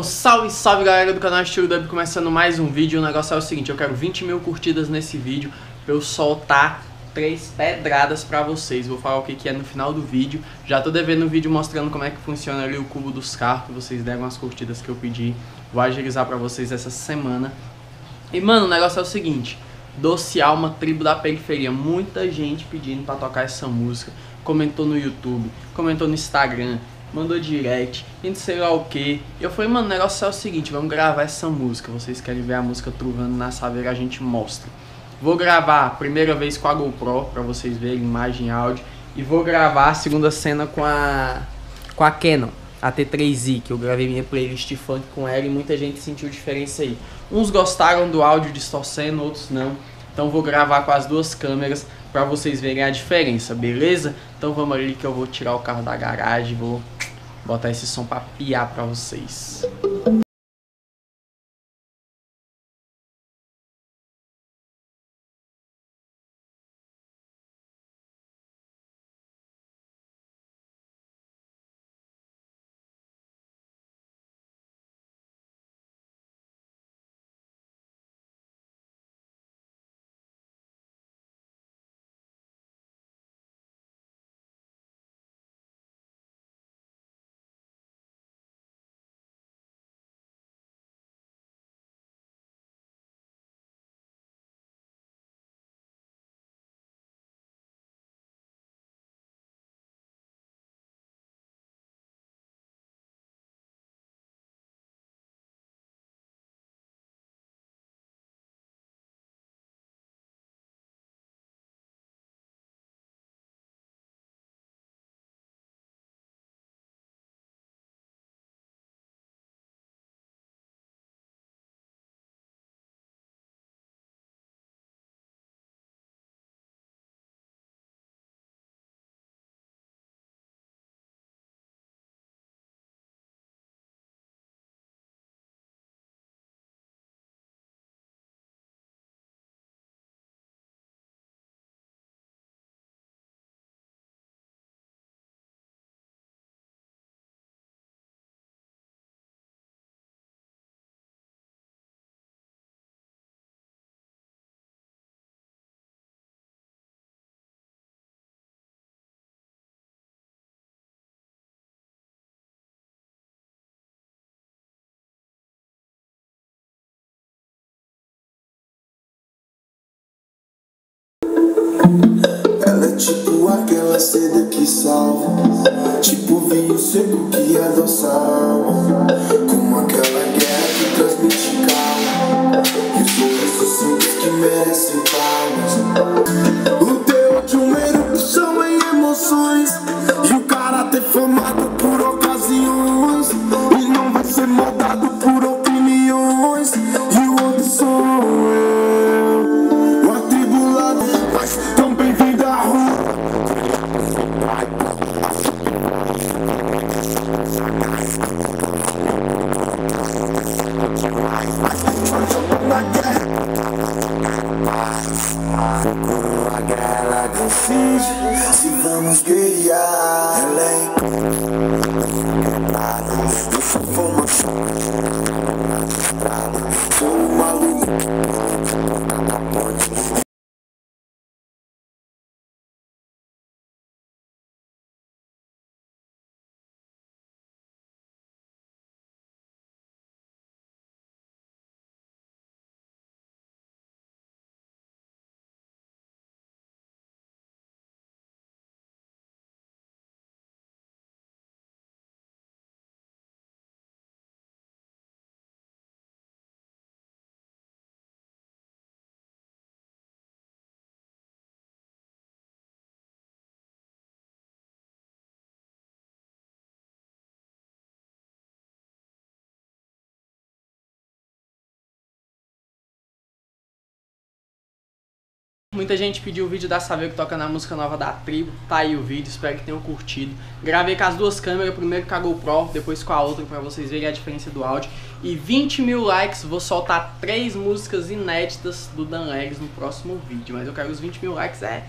Então salve, salve galera do canal Estilo Dub, começando mais um vídeo. O negócio é o seguinte, eu quero 20 mil curtidas nesse vídeo pra eu soltar três pedradas pra vocês. Vou falar o que, que é no final do vídeo. Já tô devendo um vídeo mostrando como é que funciona ali o cubo dos carros, vocês deram as curtidas que eu pedi. Vou agilizar pra vocês essa semana. E mano, o negócio é o seguinte, Doce Alma, Tribo da Periferia. Muita gente pedindo pra tocar essa música. Comentou no YouTube, comentou no Instagram, mandou direct, e não sei lá o que. Eu falei, mano, o negócio é o seguinte, vamos gravar essa música. Vocês querem ver a música truvando na saveira, a gente mostra. Vou gravar a primeira vez com a GoPro, pra vocês verem imagem e áudio. E vou gravar a segunda cena com a, com a Canon, a T3i, que eu gravei minha playlist funk com ela e muita gente sentiu diferença aí. Uns gostaram do áudio distorcendo, outros não. Então vou gravar com as duas câmeras para vocês verem a diferença, beleza? Então vamos ali que eu vou tirar o carro da garagem, vou botar esse som para piar para vocês. Ela é tipo aquela seda que salva Tipo vinho seco que adoça Muita gente pediu o vídeo da Saveiro que toca na música nova da tribo. Tá aí o vídeo, espero que tenham curtido. Gravei com as duas câmeras, primeiro com a GoPro, depois com a outra, pra vocês verem a diferença do áudio. E 20 mil likes, vou soltar três músicas inéditas do Dan Legs no próximo vídeo. Mas eu quero os 20 mil likes, é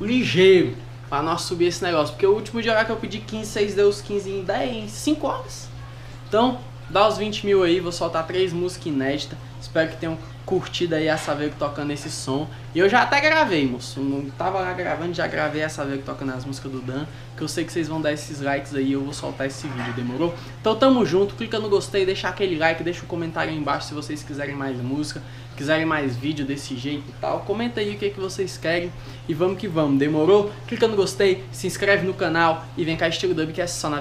ligeiro, pra nós subir esse negócio. Porque o último dia que eu pedi 15, 6 deu os 15 em 10, em 5 horas. Então, Dá os 20 mil aí, vou soltar três músicas inéditas. Espero que tenham curtido aí a Saveiro tocando esse som. E eu já até gravei, moço. Não tava lá gravando, já gravei a Saveiro tocando as músicas do Dan. Que eu sei que vocês vão dar esses likes aí eu vou soltar esse vídeo, demorou? Então tamo junto, clica no gostei, deixa aquele like, deixa um comentário aí embaixo se vocês quiserem mais música, quiserem mais vídeo desse jeito e tal. Comenta aí o que, que vocês querem e vamos que vamos, demorou? Clica no gostei, se inscreve no canal e vem cá estilo dub que é só na.